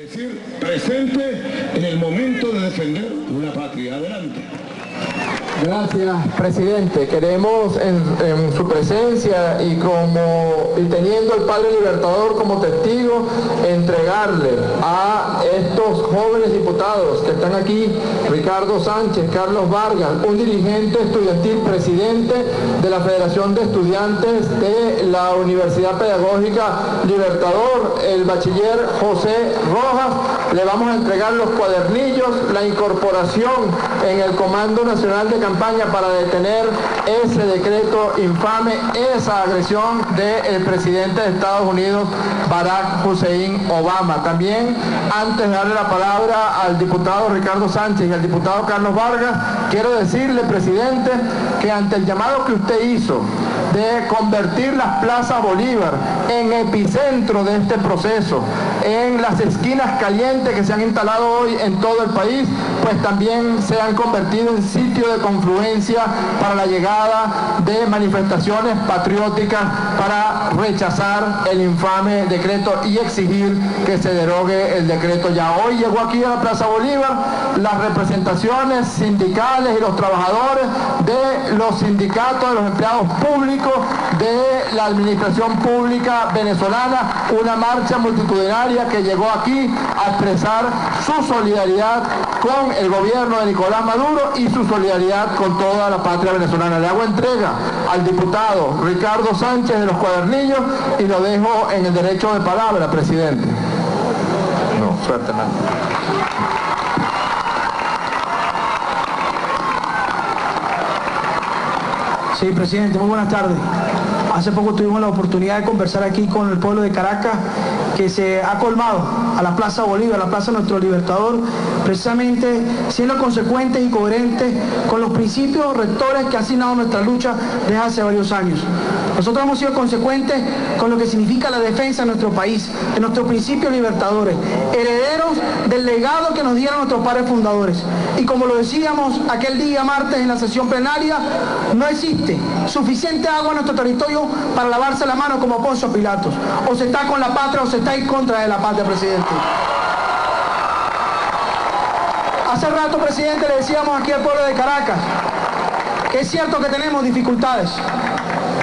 decir presente en el momento de defender una patria. Adelante. Gracias, presidente. Queremos en, su presencia y como y teniendo al Padre Libertador como testigo, entregarle a estos jóvenes diputados que están aquí, Ricardo Sánchez, Carlos Vargas, un dirigente estudiantil, presidente de la Federación de Estudiantes de la Universidad Pedagógica Libertador, el bachiller José Rojas. Le vamos a entregar los cuadernillos, la incorporación en el Comando Nacional de campaña para detener ese decreto infame, esa agresión del presidente de Estados Unidos, Barack Hussein Obama. También, antes de darle la palabra al diputado Ricardo Sánchez y al diputado Carlos Vargas, quiero decirle, presidente, que ante el llamado que usted hizo de convertir las plazas Bolívar en epicentro de este proceso, en las esquinas calientes que se han instalado hoy en todo el país, pues también se han convertido en sitio de confluencia para la llegada de manifestaciones patrióticas para rechazar el infame decreto y exigir que se derogue el decreto. Ya hoy llegó aquí a la Plaza Bolívar las representaciones sindicales y los trabajadores los sindicatos de los empleados públicos de la administración pública venezolana, una marcha multitudinaria que llegó aquí a expresar su solidaridad con el gobierno de Nicolás Maduro y su solidaridad con toda la patria venezolana. Le hago entrega al diputado Ricardo Sánchez de los cuadernillos y lo dejo en el derecho de palabra, presidente. No, suerte, Sí, presidente, muy buenas tardes. Hace poco tuvimos la oportunidad de conversar aquí con el pueblo de Caracas que se ha colmado a la Plaza Bolívar, a la Plaza Nuestro Libertador, precisamente siendo consecuentes y coherentes con los principios rectores que ha asignado nuestra lucha desde hace varios años. Nosotros hemos sido consecuentes con lo que significa la defensa de nuestro país, de nuestros principios libertadores, herederos del legado que nos dieron nuestros padres fundadores. Y como lo decíamos aquel día martes en la sesión plenaria, no existe suficiente agua en nuestro territorio para lavarse la mano como Poncio Pilatos. O se está con la patria o se está en contra de la patria, presidente. Hace rato, presidente, le decíamos aquí al pueblo de Caracas que es cierto que tenemos dificultades,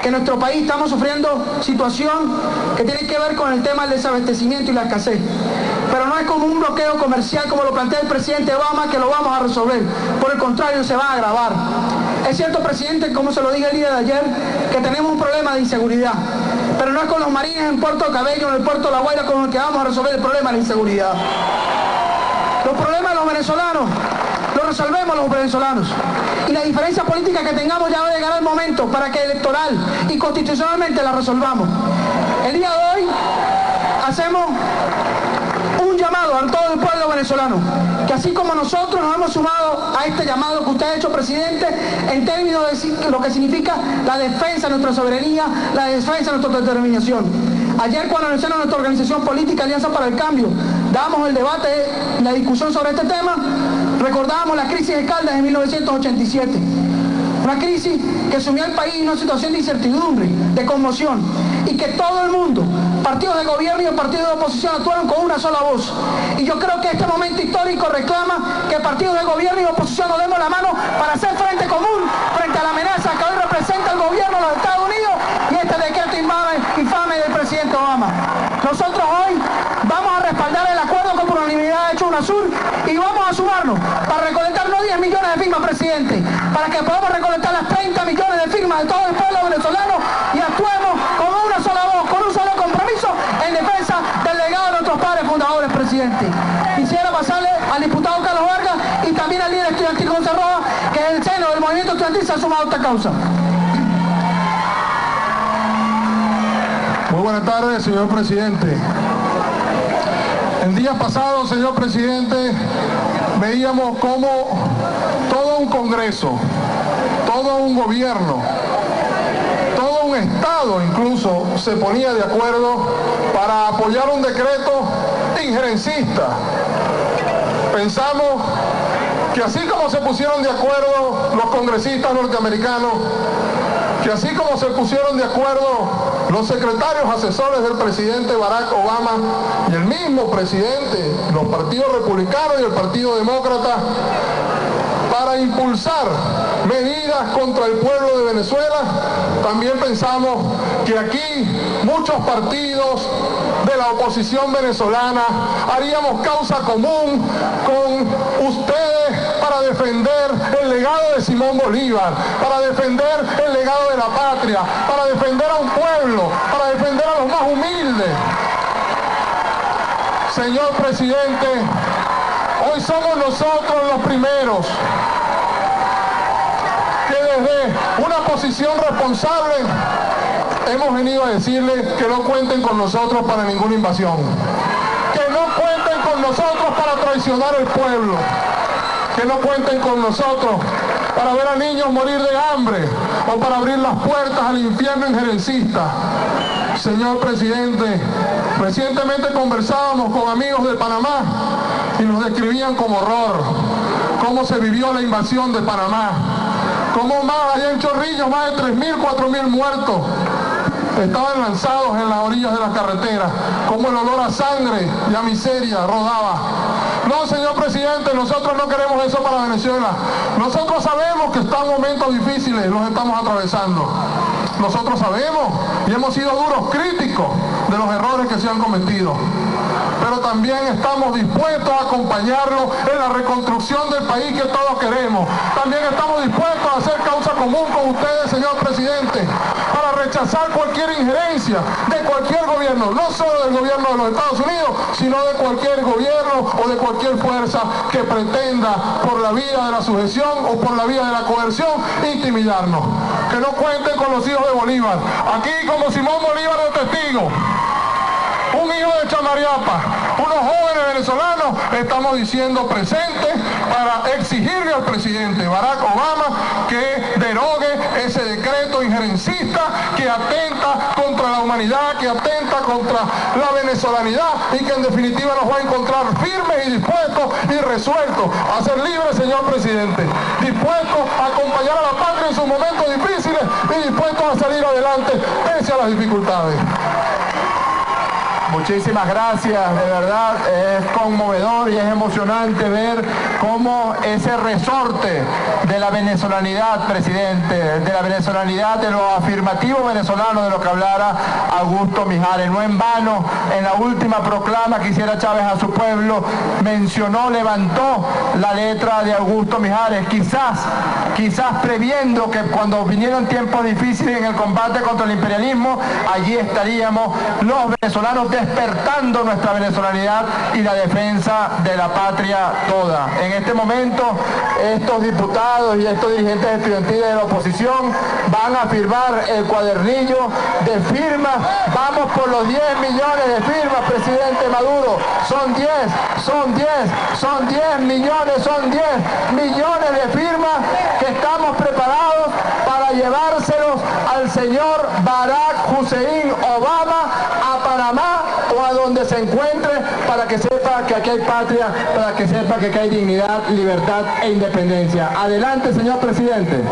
que en nuestro país estamos sufriendo situación que tiene que ver con el tema del desabastecimiento y la escasez. Pero no es como un bloqueo comercial como lo plantea el presidente Obama que lo vamos a resolver. Por el contrario, se va a agravar. Es cierto, presidente, como se lo dije el día de ayer, que tenemos un problema de inseguridad. Pero no es con los marines en Puerto Cabello, en el Puerto La Guaira, con el que vamos a resolver el problema de la inseguridad. Los problemas de los venezolanos lo resolvemos los venezolanos. Y la diferencia política que tengamos ya va a llegar el momento para que electoral y constitucionalmente la resolvamos. El día de hoy hacemos un llamado a todo el pueblo venezolano, que así como nosotros nos hemos sumado a este llamado que usted ha hecho, presidente, en términos de lo que significa la defensa de nuestra soberanía, la defensa de nuestra determinación. Ayer cuando anunciaron nuestra organización política Alianza para el Cambio, damos el debate, la discusión sobre este tema, recordábamos la crisis de Caldas de 1987. Una crisis que sumió al país en una situación de incertidumbre, de conmoción, y que todo el mundo, partidos de gobierno y partidos de oposición, actuaron con una sola voz. Y yo creo que este momento histórico reclama que partidos de gobierno y oposición nos demos la mano para hacer frente común frente a la amenaza que hoy representa el gobierno de los Estados Unidos y este decreto infame, del presidente Obama. Nosotros hoy vamos a respaldar el acuerdo que por unanimidad ha hecho UNASUR sumarnos para recolectar no 10 millones de firmas, presidente, para que podamos recolectar las 30 millones de firmas de todo el pueblo venezolano y actuemos con una sola voz, con un solo compromiso en defensa del legado de nuestros padres fundadores, presidente. Quisiera pasarle al diputado Carlos Vargas y también al líder estudiantil José Roa, que en el seno del movimiento estudiantil se ha sumado a esta causa. Muy buenas tardes, señor presidente. En días pasados, señor presidente, veíamos cómo todo un Congreso, todo un gobierno, todo un Estado incluso se ponía de acuerdo para apoyar un decreto injerencista. Pensamos que así como se pusieron de acuerdo los congresistas norteamericanos, que así como se pusieron de acuerdo los secretarios asesores del presidente Barack Obama y el mismo presidente, los partidos republicanos y el Partido Demócrata, para impulsar medidas contra el pueblo de Venezuela, también pensamos que aquí muchos partidos de la oposición venezolana haríamos causa común con ustedes defender el legado de Simón Bolívar, para defender el legado de la patria, para defender a un pueblo, para defender a los más humildes. Señor presidente, hoy somos nosotros los primeros que desde una posición responsable hemos venido a decirles que no cuenten con nosotros para ninguna invasión, que no cuenten con nosotros para traicionar el pueblo, que no cuenten con nosotros para ver a niños morir de hambre o para abrir las puertas al infierno injerencista. Señor presidente, recientemente conversábamos con amigos de Panamá y nos describían como horror cómo se vivió la invasión de Panamá, cómo más allá en Chorrillos más de 3.000, 4.000 muertos estaban lanzados en las orillas de la carretera, como el olor a sangre y a miseria rodaba. No, señor presidente, nosotros no queremos eso para Venezuela. Nosotros sabemos que están momentos difíciles, los estamos atravesando. Nosotros sabemos y hemos sido duros críticos de los errores que se han cometido. Pero también estamos dispuestos a acompañarlo en la reconstrucción del país que todos queremos. También estamos dispuestos a hacer causa común con ustedes, señor presidente, para rechazar cualquier injerencia de cualquier gobierno, no solo del gobierno de los Estados Unidos, sino de cualquier gobierno o de cualquier fuerza que pretenda por la vía de la sujeción o por la vía de la coerción intimidarnos. Que no cuenten con los hijos de Bolívar. Aquí como Simón Bolívar de testigo un hijo de Chamariapa, unos jóvenes venezolanos, estamos diciendo presentes para exigirle al presidente Barack Obama que derogue humanidad, que atenta contra la venezolanidad y que en definitiva nos va a encontrar firmes y dispuestos y resueltos a ser libres, señor presidente, dispuestos a acompañar a la patria en sus momentos difíciles y dispuestos a salir adelante pese a las dificultades. Muchísimas gracias, de verdad es conmovedor y es emocionante ver cómo ese resorte de la venezolanidad, presidente, de la venezolanidad, de lo afirmativo venezolano de lo que hablara Augusto Mijares. No en vano, en la última proclama que hiciera Chávez a su pueblo, mencionó, levantó la letra de Augusto Mijares, quizás, quizás previendo que cuando vinieran tiempos difíciles en el combate contra el imperialismo, allí estaríamos los venezolanos despertando nuestra venezolanidad y la defensa de la patria toda. En este momento, estos diputados y estos dirigentes estudiantiles de la oposición van a firmar el cuadernillo de firmas. Vamos por los 10 millones de firmas, presidente Maduro. Son 10, son 10, son 10 millones, son 10 millones de firmas que estamos preparados para llevárselos al señor Barack Hussein Obama a Panamá o a donde se encuentre para que sepa que aquí hay patria, para que sepa que aquí hay dignidad, libertad e independencia. Adelante, señor presidente.